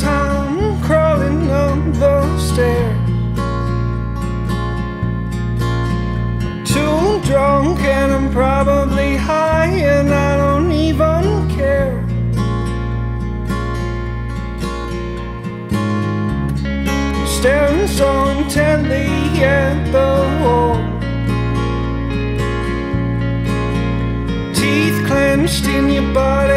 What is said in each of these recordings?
time crawling up those stairs. Too drunk and I'm probably high and I don't even care. Staring so intently at the wall. Teeth clenched in your body,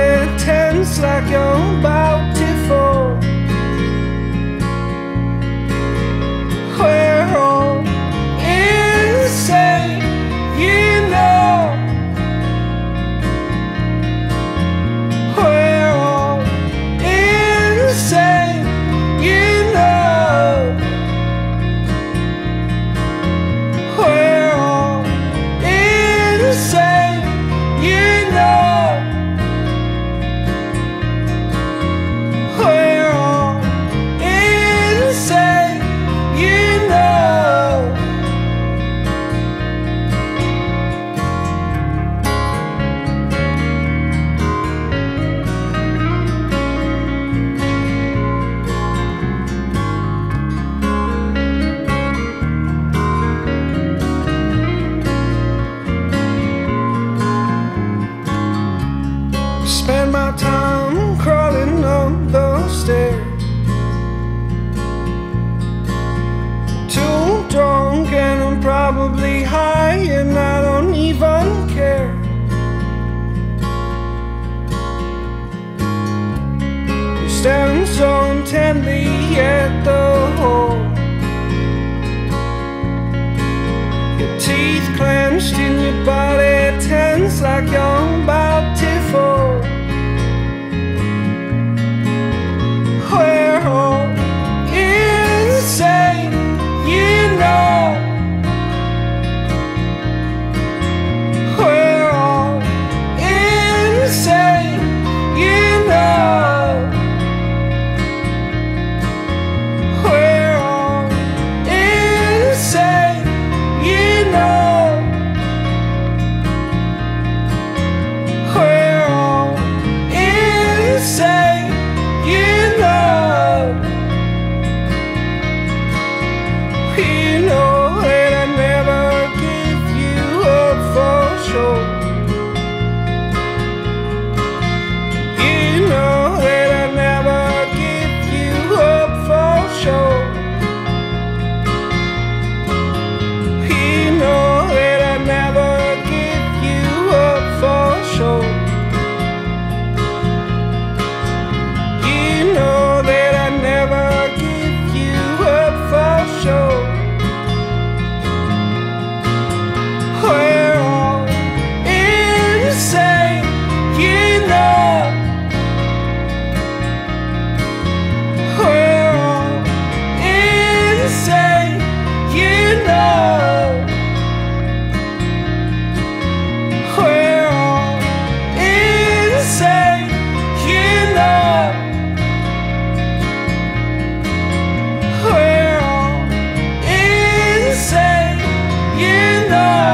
You're so intently at the hole. Your teeth clenched in your body, tense like you're know